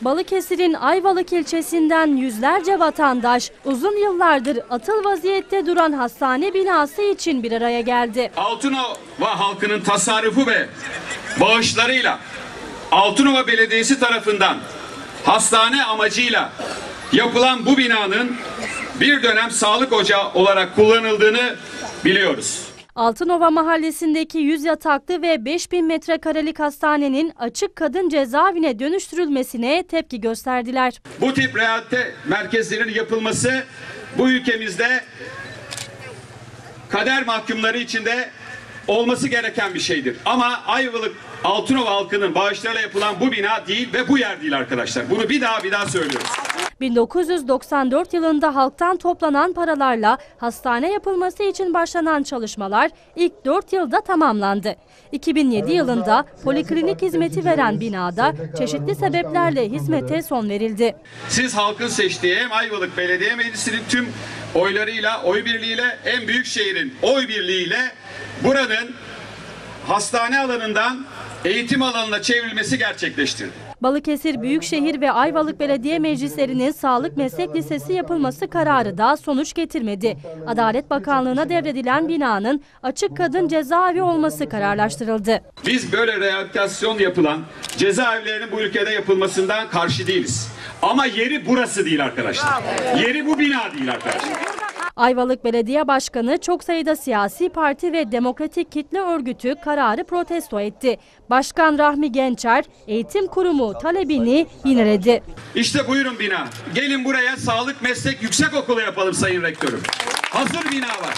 Balıkesir'in Ayvalık ilçesinden yüzlerce vatandaş uzun yıllardır atıl vaziyette duran hastane binası için bir araya geldi. Altınova halkının tasarrufu ve bağışlarıyla Altınova Belediyesi tarafından hastane amacıyla yapılan bu binanın bir dönem sağlık ocağı olarak kullanıldığını biliyoruz. Altınova mahallesindeki 100 yataklı ve 5000 metrekarelik hastanenin açık kadın cezaevine dönüştürülmesine tepki gösterdiler. Bu tip realite merkezlerinin yapılması bu ülkemizde kader mahkumları içinde olması gereken bir şeydir. Ama Ayvalık Altınova halkının bağışlarıyla yapılan bu bina değil ve bu yer değil arkadaşlar. Bunu bir daha bir daha söylüyoruz. 1994 yılında halktan toplanan paralarla hastane yapılması için başlanan çalışmalar ilk 4 yılda tamamlandı. 2007 yılında poliklinik hizmeti veren binada çeşitli sebeplerle hizmete son verildi. Siz halkın seçtiği hem Ayvalık Belediye Meclisi'nin tüm oylarıyla, oy birliğiyle, en büyük şehrin oy birliğiyle buranın hastane alanından eğitim alanına çevrilmesi gerçekleştirdi. Balıkesir Büyükşehir ve Ayvalık Belediye Meclislerinin Sağlık Meslek Lisesi yapılması kararı da sonuç getirmedi. Adalet Bakanlığı'na devredilen binanın açık kadın cezaevi olması kararlaştırıldı. Biz böyle rehabilitasyon yapılan cezaevlerinin bu ülkede yapılmasından karşı değiliz. Ama yeri burası değil arkadaşlar. Yeri bu bina değil arkadaşlar. Ayvalık Belediye Başkanı çok sayıda siyasi parti ve demokratik kitle örgütü kararı protesto etti. Başkan Rahmi Gençer eğitim kurumu talebini yineledi. İşte buyurun bina. Gelin buraya sağlık meslek yüksek okulu yapalım sayın rektörüm. Hazır bina var.